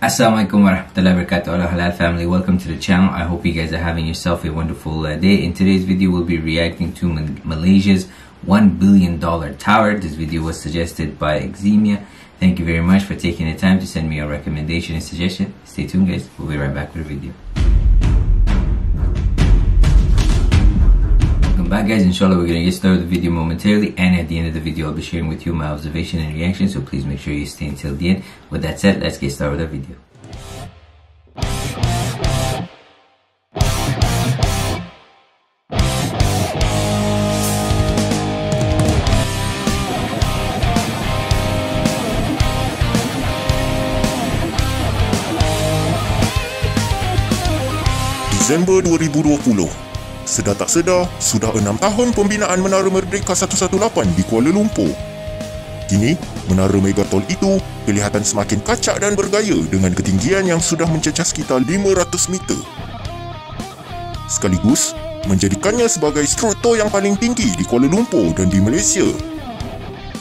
Assalamualaikum warahmatullahi wabarakatuh. Allah halal family. Welcome to the channel. I hope you guys are having yourself a wonderful uh, day. In today's video we'll be reacting to Malaysia's 1 billion dollar tower. This video was suggested by Exemia thank you very much for taking the time to send me a recommendation and suggestion. Stay tuned guys. We'll be right back with the video back guys. Inshallah we're gonna get started with the video momentarily and at the end of the video i'll be sharing with you my observation and reaction so please make sure you stay until the end. With that said let's get started with the video. Disember 2020 Sedar tak sedar, sudah enam tahun pembinaan Menara Merdeka 118 di Kuala Lumpur. Kini, Menara Megatol itu kelihatan semakin kacak dan bergaya dengan ketinggian yang sudah mencecah sekitar 500 meter. Sekaligus, menjadikannya sebagai struktur yang paling tinggi di Kuala Lumpur dan di Malaysia.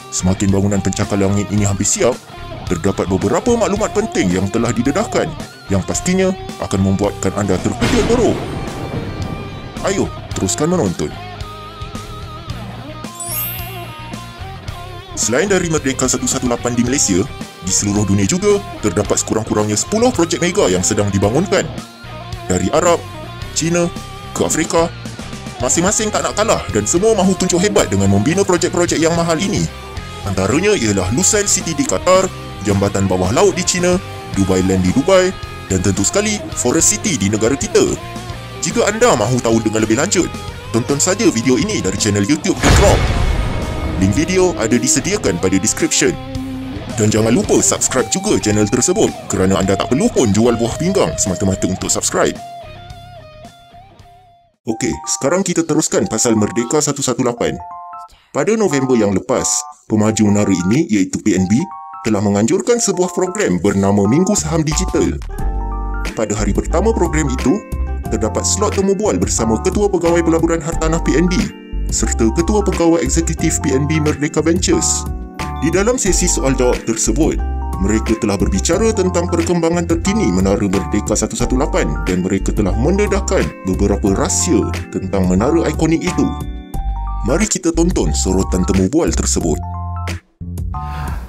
Semakin bangunan pencakar langit ini hampir siap, terdapat beberapa maklumat penting yang telah didedahkan yang pastinya akan membuatkan anda terkejut teruk Ayo, teruskan menonton. Selain dari Merdeka 118 di Malaysia, di seluruh dunia juga terdapat sekurang-kurangnya 10 projek mega yang sedang dibangunkan. Dari Arab, China ke Afrika, masing-masing tak nak kalah dan semua mahu tunjuk hebat dengan membina projek-projek yang mahal ini. Antaranya ialah Lusail City di Qatar, Jambatan Bawah Laut di China, Dubai Land di Dubai dan tentu sekali Forest City di negara kita jika anda mahu tahu dengan lebih lanjut, tonton saja video ini dari channel YouTube The Drop. Link video ada disediakan pada description. Dan jangan lupa subscribe juga channel tersebut kerana anda tak perlu pun jual buah pinggang semata-mata untuk subscribe. Okey, sekarang kita teruskan pasal Merdeka 118. Pada November yang lepas, pemaju menara ini iaitu PNB telah menganjurkan sebuah program bernama Minggu Saham Digital. Pada hari pertama program itu, terdapat slot temu bual bersama Ketua Pegawai Pelaburan Hartanah PNB serta Ketua Pegawai Eksekutif PNB Merdeka Ventures. Di dalam sesi soal jawab tersebut, mereka telah berbicara tentang perkembangan terkini Menara Merdeka 118 dan mereka telah mendedahkan beberapa rahsia tentang menara ikonik itu. Mari kita tonton sorotan temu bual tersebut.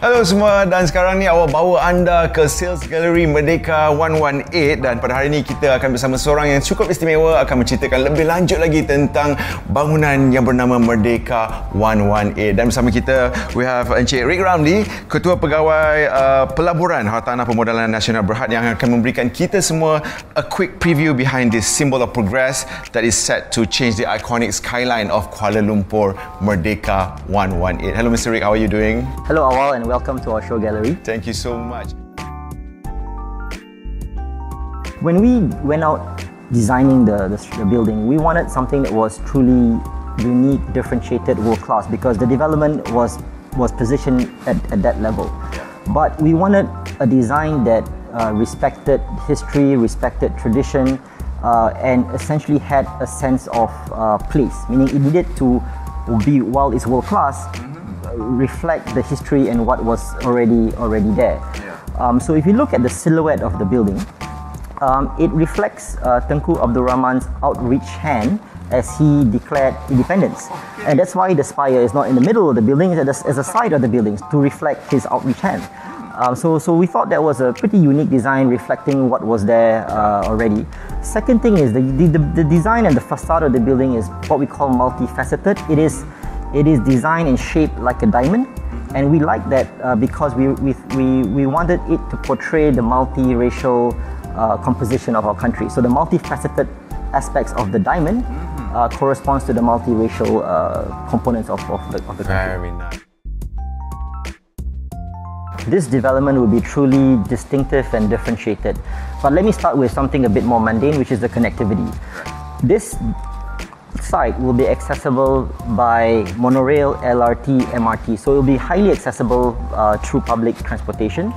Hello semua dan sekarang ni awak bawa anda ke Sales Gallery Merdeka 118 dan pada hari ini kita akan bersama seorang yang cukup istimewa akan menceritakan lebih lanjut lagi tentang bangunan yang bernama Merdeka 118 dan bersama kita we have Encik Rick Ramli Ketua Pegawai uh, Pelaburan Hartanah Pemodalan Nasional Berhad yang akan memberikan kita semua a quick preview behind this symbol of progress that is set to change the iconic skyline of Kuala Lumpur Merdeka 118. Hello Mr. Rick, how are you doing? Hello Awal and welcome to our show gallery. Thank you so much. When we went out designing the, the, the building, we wanted something that was truly unique, differentiated, world class because the development was was positioned at, at that level. But we wanted a design that uh, respected history, respected tradition, uh, and essentially had a sense of uh, place, meaning it needed to be, while it's world class, reflect the history and what was already already there. Yeah. Um, so if you look at the silhouette of the building, um, it reflects uh, Tunku Abdul Rahman's outreach hand as he declared independence. And that's why the spire is not in the middle of the building, it's at the, side of the building to reflect his outreach hand. Um, so, so we thought that was a pretty unique design reflecting what was there uh, already. Second thing is the, the, the design and the facade of the building is what we call multifaceted. It is it is designed and shaped like a diamond, and we like that uh, because we, we, we, we wanted it to portray the multiracial uh, composition of our country. So the multifaceted aspects of the diamond mm-hmm. uh, corresponds to the multiracial uh, components of, of the, of the country. Very nice. This development will be truly distinctive and differentiated. But let me start with something a bit more mundane, which is the connectivity. This site will be accessible by monorail, LRT, MRT. So it will be highly accessible uh, through public transportation.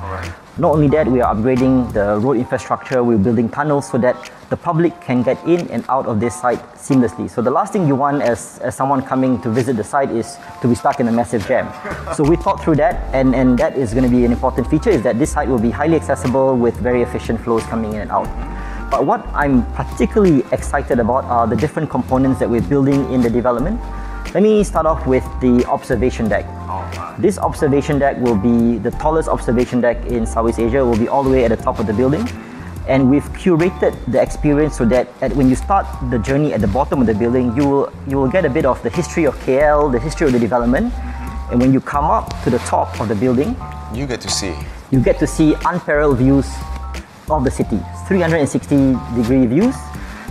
Not only that, we are upgrading the road infrastructure, we're building tunnels so that the public can get in and out of this site seamlessly. So the last thing you want as, as someone coming to visit the site is to be stuck in a massive jam. so we thought through that and, and that is going to be an important feature is that this site will be highly accessible with very efficient flows coming in and out. But what I'm particularly excited about are the different components that we're building in the development. Let me start off with the observation deck. Oh, this observation deck will be the tallest observation deck in Southeast Asia, will be all the way at the top of the building. And we've curated the experience so that at, when you start the journey at the bottom of the building, you will, you will get a bit of the history of KL, the history of the development. And when you come up to the top of the building, You get to see. you get to see unparalleled views of the city 360 degree views.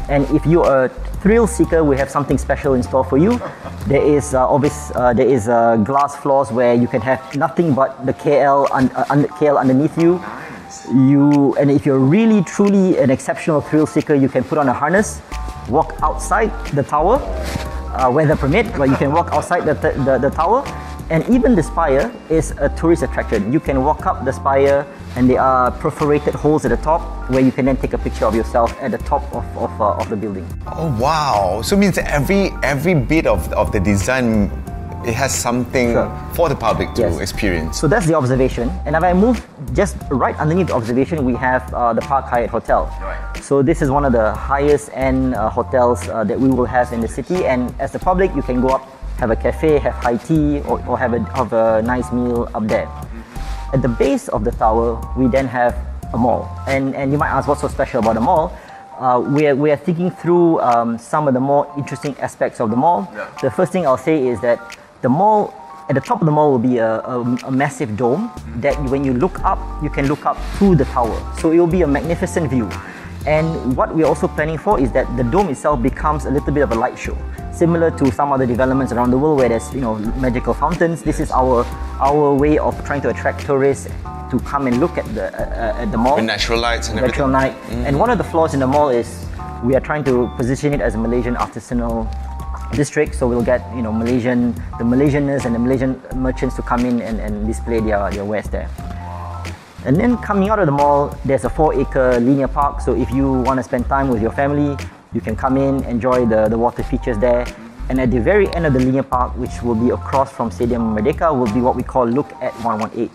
And if you are a thrill seeker we have something special in store for you. There is uh, obvious uh, there is uh, glass floors where you can have nothing but the KL un- uh, KL underneath you. You and if you're really truly an exceptional thrill seeker you can put on a harness walk outside the tower uh, weather permit but you can walk outside the, the, the tower and even the spire is a tourist attraction. You can walk up the spire and there are perforated holes at the top where you can then take a picture of yourself at the top of, of, uh, of the building. Oh wow! So it means every every bit of, of the design it has something Sure. for the public to Yes. experience. So that's the observation. And if I move just right underneath the observation, we have uh, the Park Hyatt Hotel. Right. So this is one of the highest end uh, hotels uh, that we will have in the city. And as the public, you can go up, have a cafe, have high tea, or, or have, a, have a nice meal up there. At the base of the tower, we then have a mall. And, and you might ask what's so special about the mall. Uh, we, are, we are thinking through um, some of the more interesting aspects of the mall. The first thing I'll say is that the mall, at the top of the mall will be a, a, a massive dome that when you look up, you can look up through the tower. So it will be a magnificent view. And what we're also planning for is that the dome itself becomes a little bit of a light show, similar to some other developments around the world where there's you know magical fountains. This is our our way of trying to attract tourists to come and look at the uh, uh, at the mall. With natural lights and Natural everything. night. And one of the floors in the mall is we are trying to position it as a Malaysian artisanal district. So we'll get you know Malaysian the Malaysianness and the Malaysian merchants to come in and, and display their, their wares there. And then coming out of the mall, there's a four acre linear park. So if you want to spend time with your family, you can come in, enjoy the, the water features there. And at the very end of the linear park, which will be across from Stadium Merdeka, will be what we call Look at 118.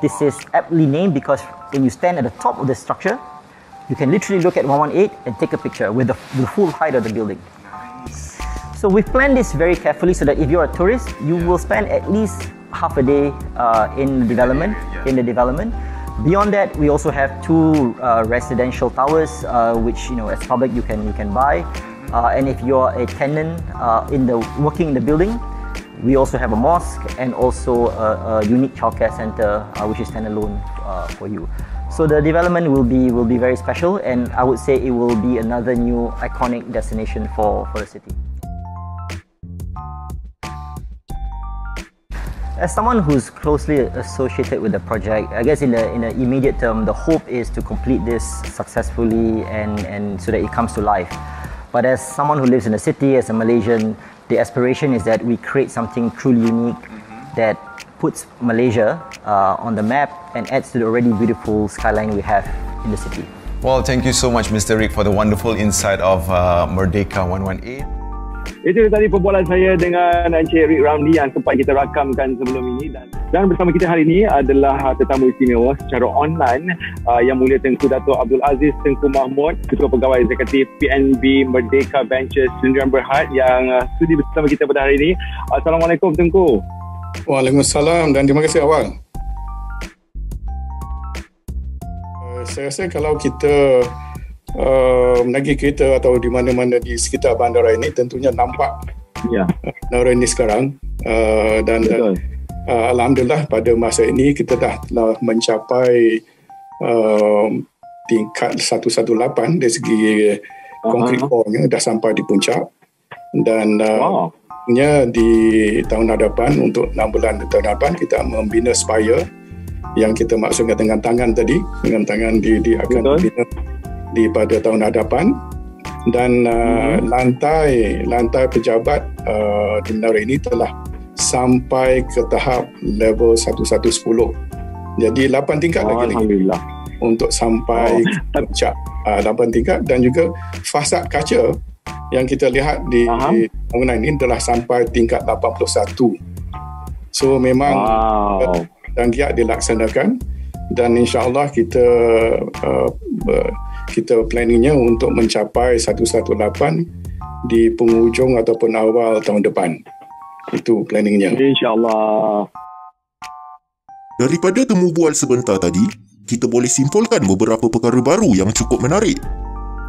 This is aptly named because when you stand at the top of the structure, you can literally look at 118 and take a picture with the, the full height of the building. So we've planned this very carefully so that if you're a tourist, you will spend at least half a day uh, in the development. In the development. Beyond that, we also have two uh, residential towers, uh, which you know, as public, you can you can buy. Uh, and if you're a tenant uh, in the working in the building, we also have a mosque and also a, a unique childcare center, uh, which is standalone uh, for you. So the development will be will be very special, and I would say it will be another new iconic destination for, for the city. As someone who's closely associated with the project, I guess in the in the immediate term, the hope is to complete this successfully and, and so that it comes to life. But as someone who lives in the city, as a Malaysian, the aspiration is that we create something truly unique that puts Malaysia uh, on the map and adds to the already beautiful skyline we have in the city. Well, thank you so much, Mr. Rick, for the wonderful insight of uh, Merdeka 118. Itu tadi perbualan saya dengan Encik Rick Ramli yang sempat kita rakamkan sebelum ini. Dan, dan bersama kita hari ini adalah tetamu istimewa secara online uh, Yang Mulia Tengku Dato' Abdul Aziz Tengku Mahmud Ketua Pegawai Eksekutif PNB Merdeka Ventures Sdn Berhad yang uh, sudi bersama kita pada hari ini. Assalamualaikum Tengku. Waalaikumsalam dan terima kasih awal. Uh, saya rasa kalau kita uh, menaiki kereta atau di mana-mana di sekitar bandara ini tentunya nampak Ya, bandara ini sekarang. Uh, dan, dan uh, Alhamdulillah pada masa ini kita dah telah mencapai uh, tingkat 118 dari segi konkrit core-nya dah sampai di puncak. Dan uh, Wow, Nya di tahun hadapan untuk 6 bulan tahun hadapan kita membina spire yang kita maksudkan dengan tangan tadi dengan tangan di, di akan Betul. dibina di pada tahun hadapan dan uh, lantai lantai pejabat uh, di menara ini telah sampai ke tahap level 1110 Jadi 8 tingkat Oh, lagi lagi Alhamdulillah. untuk sampai Oh, puncak uh, 8 tingkat dan juga fasad kaca yang kita lihat di bangunan ini adalah sampai tingkat 81. So memang Wow. dan giat dilaksanakan dan insyaallah kita uh, ber- kita planningnya untuk mencapai 118 di penghujung ataupun awal tahun depan. Itu planningnya. InsyaAllah. Daripada temu bual sebentar tadi, kita boleh simpulkan beberapa perkara baru yang cukup menarik.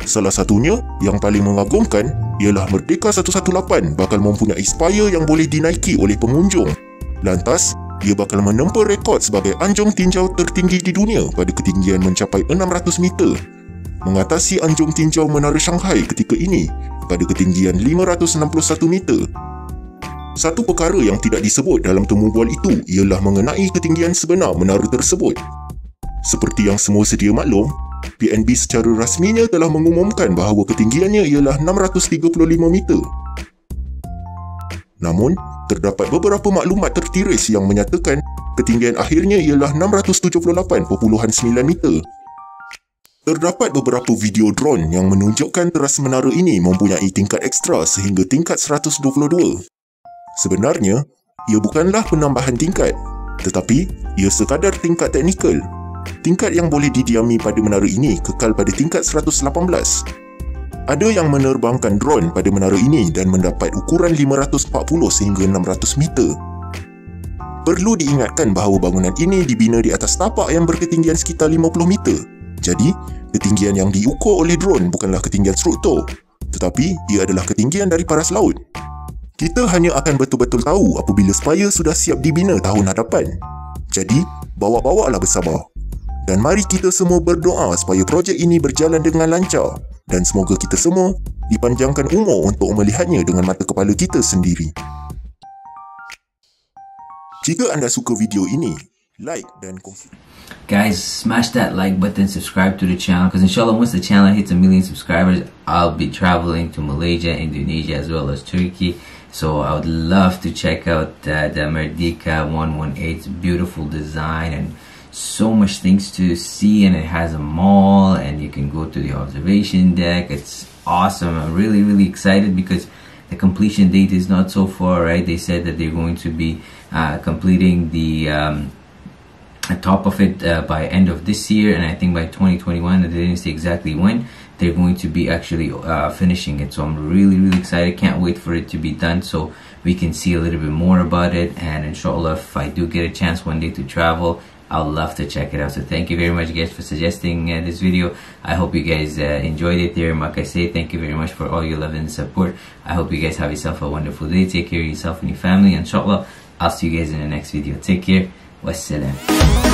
Salah satunya, yang paling mengagumkan, ialah Merdeka 118 bakal mempunyai spire yang boleh dinaiki oleh pengunjung. Lantas, ia bakal menempa rekod sebagai anjung tinjau tertinggi di dunia pada ketinggian mencapai 600 meter. Mengatasi anjung tinjau Menara Shanghai ketika ini pada ketinggian 561 meter satu perkara yang tidak disebut dalam temu bual itu ialah mengenai ketinggian sebenar menara tersebut. Seperti yang semua sedia maklum, PNB secara rasminya telah mengumumkan bahawa ketinggiannya ialah 635 meter. Namun, terdapat beberapa maklumat tertiris yang menyatakan ketinggian akhirnya ialah 678.9 meter. Terdapat beberapa video drone yang menunjukkan teras menara ini mempunyai tingkat ekstra sehingga tingkat 122. Sebenarnya, ia bukanlah penambahan tingkat, tetapi ia sekadar tingkat teknikal. Tingkat yang boleh didiami pada menara ini kekal pada tingkat 118. Ada yang menerbangkan drone pada menara ini dan mendapat ukuran 540 sehingga 600 meter. Perlu diingatkan bahawa bangunan ini dibina di atas tapak yang berketinggian sekitar 50 meter. Jadi, ketinggian yang diukur oleh drone bukanlah ketinggian struktur, tetapi ia adalah ketinggian dari paras laut. Kita hanya akan betul-betul tahu apabila spire sudah siap dibina tahun hadapan. Jadi, bawa-bawalah bersabar. Dan mari kita semua berdoa supaya projek ini berjalan dengan lancar dan semoga kita semua dipanjangkan umur untuk melihatnya dengan mata kepala kita sendiri. Jika anda suka video ini, like dan kongsi. Guys, smash that like button, subscribe to the channel because inshallah once the channel hits a million subscribers, I'll be traveling to Malaysia, Indonesia as well as Turkey. So I would love to check out uh, the Merdeka 118's beautiful design and so much things to see and it has a mall and you can go to the observation deck. It's awesome. I'm really really excited because the completion date is not so far, right? They said that they're going to be uh, completing the um, top of it uh, by end of this year and i think by 2021 they didn't say exactly when they're going to be actually uh, finishing it so i'm really really excited can't wait for it to be done so we can see a little bit more about it and inshallah if i do get a chance one day to travel I'll love to check it out. So thank you very much guys for suggesting uh, this video. I hope you guys uh, enjoyed it there. Like I say, thank you very much for all your love and support. I hope you guys have yourself a wonderful day. Take care of yourself and your family. Inshallah, I'll see you guys in the next video. Take care. والسلام.